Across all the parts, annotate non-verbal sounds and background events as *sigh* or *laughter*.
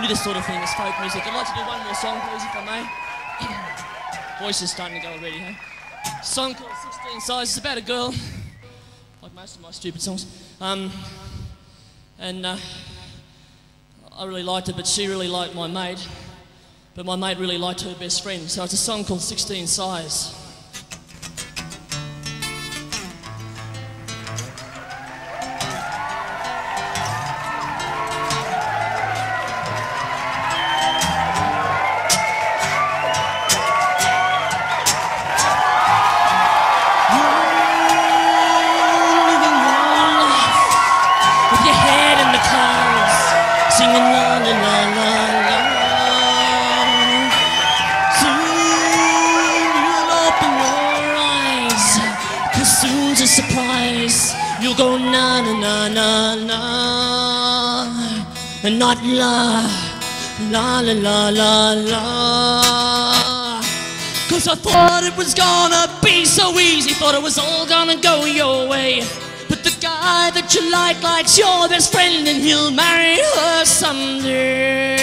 this sort of thing, this folk music. I'd like to do one more song, please, if I may. *coughs* Voice is starting to go already, hey? Song called 16 Sighs. It's about a girl, like most of my stupid songs. Um, and uh, I really liked it, but she really liked my mate. But my mate really liked her best friend. So it's a song called 16 Sighs. Singing la la la la la. Soon's a surprise. You'll go na na na na na, and not la la la la la la. Cause I thought it was gonna be so easy, thought it was all gonna go your way. Guy that you like likes your best friend, and he'll marry her someday.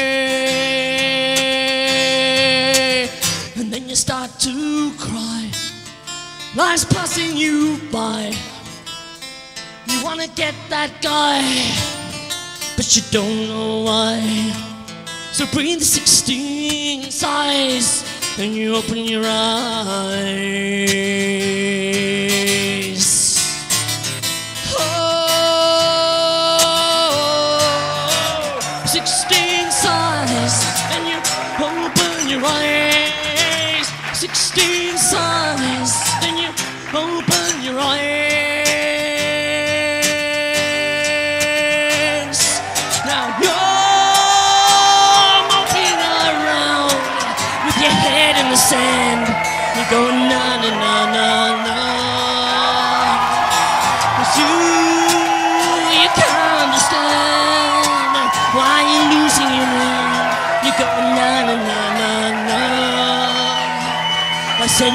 And then you start to cry, life's passing you by. You wanna get that guy, but you don't know why. So breathe 16 sighs and you open your eyes. Your eyes. 16 sighs then you open your eyes. Now you're moping around with your head in the sand. You go na na na na na. Said.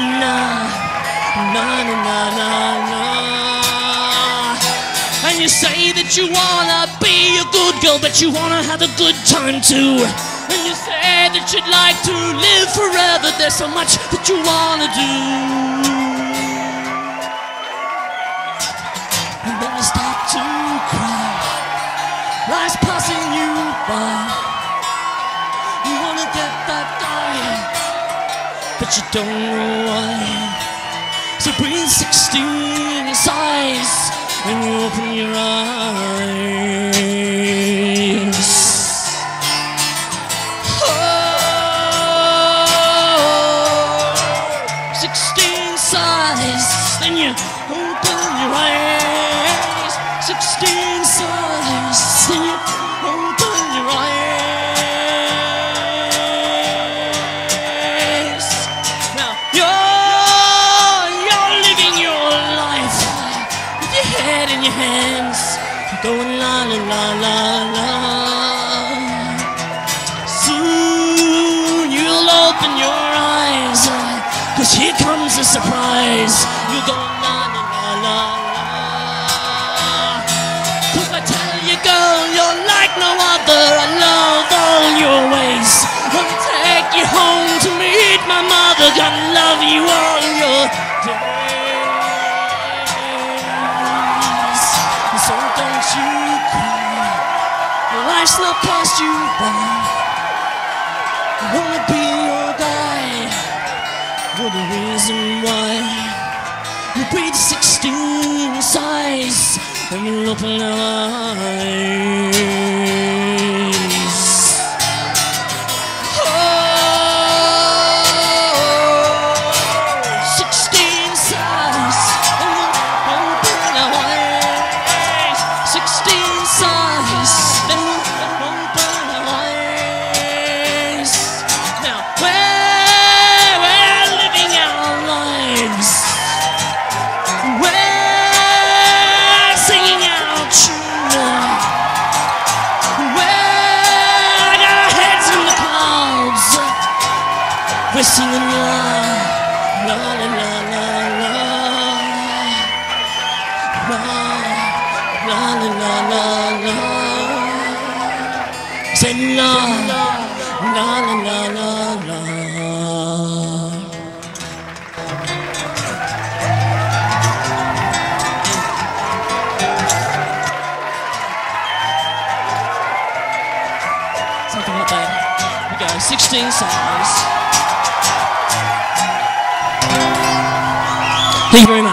And you say that you wanna be a good girl, but you wanna have a good time too. And you say that you'd like to live forever. There's so much that you wanna do. And then you start to cry. Life's passing you by. But you don't know why. So breathe 16 sighs and you open your eyes. Oh, 16 sighs and you open your eyes. La la la la. Soon you'll open your eyes, cause here comes a surprise. You go la la la la. Cause I tell you, girl, you're like no other. I love all your ways. Wanna take you home to meet my mother. Gonna love you all your days. Wanna be your guy. You're the reason why. You breathe 16 sighs and open your We're singing la la la la la la la la la la la Say la, la la la la la. Something like that. We go 16 songs. Thank.